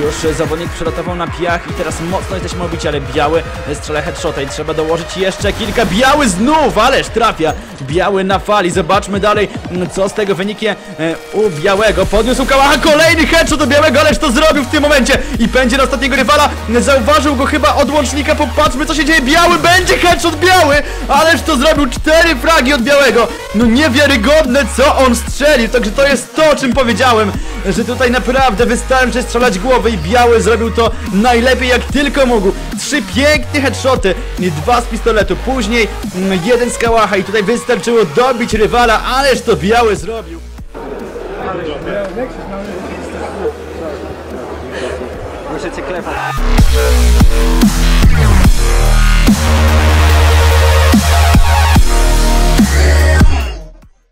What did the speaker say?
Już zawodnik przelotował na piach i teraz mocno jesteśmy obici, ale biały strzela headshota i trzeba dołożyć jeszcze kilka. Biały znów, ależ trafia. Biały na fali. Zobaczmy dalej, m, co z tego wyniknie e, u białego. Podniósł kałacha, kolejny headshot do białego, ależ to zrobił w tym momencie i będzie na ostatniego rywala. Zauważył go chyba od łącznika. Popatrzmy, co się dzieje. Biały będzie headshot biały, ależ to zrobił. Cztery fragi od białego. No niewiarygodne, co on strzelił. Także to jest to, o czym powiedziałem, że tutaj naprawdę wystarczy strzelać głowy i biały zrobił to najlepiej jak tylko mógł. Trzy piękne headshoty, dwa z pistoletu, później mm, jeden z kałacha i tutaj wystarczyło dobić rywala, ależ to biały zrobił. Cię klepać.